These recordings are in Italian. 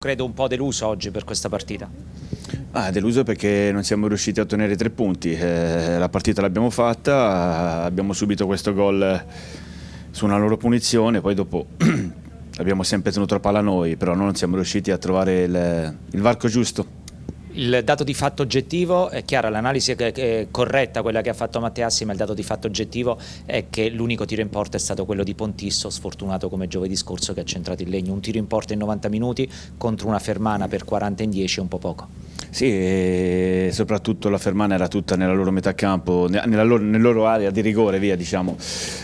Credo un po' deluso oggi per questa partita. Ah, deluso perché non siamo riusciti a ottenere tre punti. Eh, la partita l'abbiamo fatta, abbiamo subito questo gol su una loro punizione, poi dopo abbiamo sempre tenuto palla noi, però non siamo riusciti a trovare il, il varco giusto. Il dato di fatto oggettivo è chiaro, l'analisi è corretta quella che ha fatto Matteassi, ma il dato di fatto oggettivo è che l'unico tiro in porta è stato quello di Pontisso, sfortunato come giovedì scorso che ha centrato il legno. Un tiro in porta in 90 minuti contro una fermana per 40 in 10 è un po' poco. Sì, soprattutto la fermana era tutta nella loro metà campo, nella loro, nella loro area di rigore, via diciamo.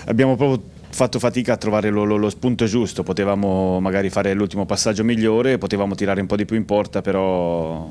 Abbiamo proprio fatto fatica a trovare lo, lo, lo spunto giusto, potevamo magari fare l'ultimo passaggio migliore, potevamo tirare un po' di più in porta, però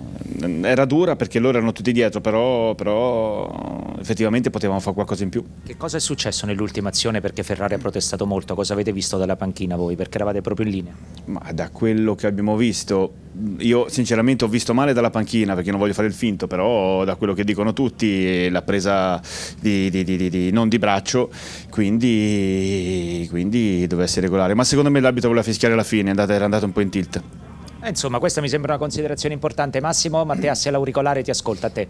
era dura perché loro erano tutti dietro, però, però effettivamente potevamo fare qualcosa in più. Che cosa è successo nell'ultima azione perché Ferrari ha protestato molto? Cosa avete visto dalla panchina voi? Perché eravate proprio in linea? Ma da quello che abbiamo visto, io sinceramente ho visto male dalla panchina perché non voglio fare il finto, però da quello che dicono tutti l'ha presa di, di, di, non di braccio, quindi, quindi doveva essere regolare. Ma secondo me l'arbitro voleva fischiare alla fine, era andato un po' in tilt. Eh, insomma, questa mi sembra una considerazione importante. Massimo, Matteassi all'auricolare ti ascolta a te.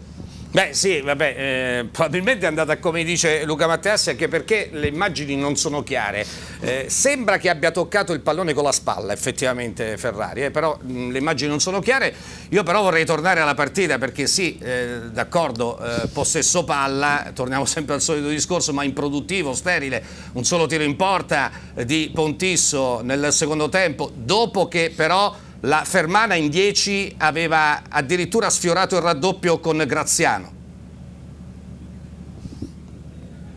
Beh sì, vabbè, eh, probabilmente è andata come dice Luca Matteassi anche perché le immagini non sono chiare. Eh, sembra che abbia toccato il pallone con la spalla effettivamente Ferrari, eh, però mh, le immagini non sono chiare. Io però vorrei tornare alla partita perché sì, eh, d'accordo, eh, possesso palla, torniamo sempre al solito discorso, ma improduttivo, sterile, un solo tiro in porta di Pontisso nel secondo tempo, dopo che però la Fermana in 10 aveva addirittura sfiorato il raddoppio con Graziano.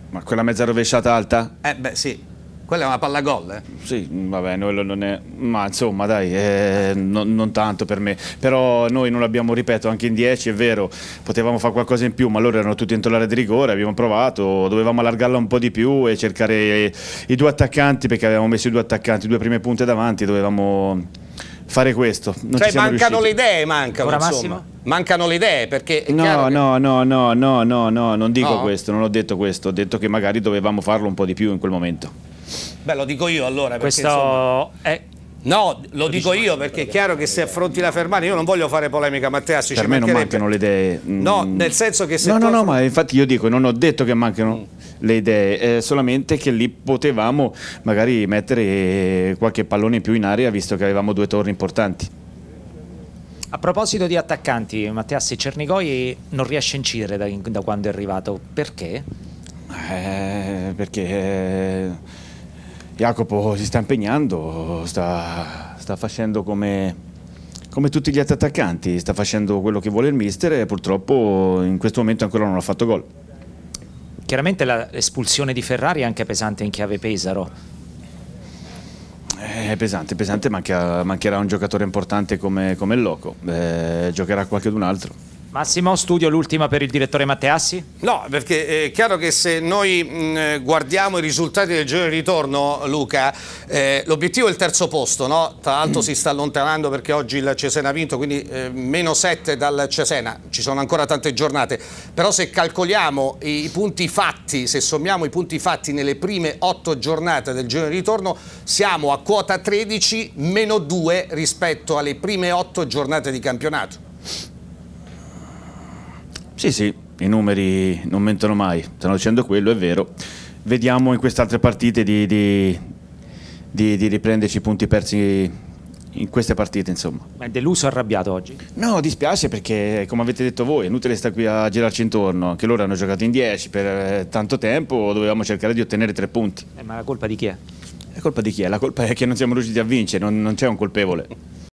Ma quella mezza rovesciata alta? Eh beh sì, quella è una palla gol, eh? Sì, vabbè, noi non è... ma insomma dai, eh, non, non, tanto per me. Però noi non l'abbiamo, ripeto, anche in 10, è vero, potevamo fare qualcosa in più, ma loro erano tutti in tolare di rigore, abbiamo provato, dovevamo allargarla un po' di più e cercare i due attaccanti, perché avevamo messo i due attaccanti, due prime punte davanti, dovevamo fare questo. Non cioè mancano riusciti. le idee, mancano, Ora, Massimo? Mancano le idee perché no, no, no, no, no, no, no, non dico no. questo, non ho detto questo, ho detto che magari dovevamo farlo un po' di più in quel momento. Beh, lo dico io allora. Perché, questo insomma... è No, lo, lo dico io perché è chiaro che se affronti la Fermana, io non voglio fare polemica Matteo, per me non mancano le idee. No, mm. nel senso che se No, no, no, ma infatti io dico, non ho detto che mancano mm. Le idee, è solamente che lì potevamo magari mettere qualche pallone in più in aria visto che avevamo due torri importanti. A proposito di attaccanti, Matteassi Cernigoi non riesce a incidere da, da quando è arrivato, perché? Eh, perché eh, Jacopo si sta impegnando, sta, sta facendo come, come, tutti gli altri attaccanti, sta facendo quello che vuole il mister e purtroppo in questo momento ancora non ha fatto gol. Chiaramente l'espulsione di Ferrari è anche pesante in chiave Pesaro. È pesante, pesante, mancherà, un giocatore importante come, come il Loco, eh, giocherà qualcun altro. Massimo, studio l'ultima per il direttore Matteassi? No, perché è chiaro che se noi mh, guardiamo i risultati del giro di ritorno, Luca, eh, l'obiettivo è il terzo posto, no? Tra l'altro si sta allontanando perché oggi il Cesena ha vinto, quindi eh, meno 7 dal Cesena, ci sono ancora tante giornate, però se calcoliamo i, i punti fatti, se sommiamo i punti fatti nelle prime 8 giornate del giro di ritorno, siamo a quota 13, meno 2 rispetto alle prime 8 giornate di campionato. Sì, sì, i numeri non mentono mai, stanno dicendo quello, è vero. Vediamo in queste altre partite di, di, di, di riprenderci i punti persi in queste partite insomma. Ma è deluso o arrabbiato oggi? No, dispiace perché come avete detto voi è inutile stare qui a girarci intorno, anche loro hanno giocato in 10 per eh, tanto tempo, dovevamo cercare di ottenere tre punti. Eh, ma la colpa di chi è? La colpa di chi è? La colpa è che non siamo riusciti a vincere, non, non c'è un colpevole.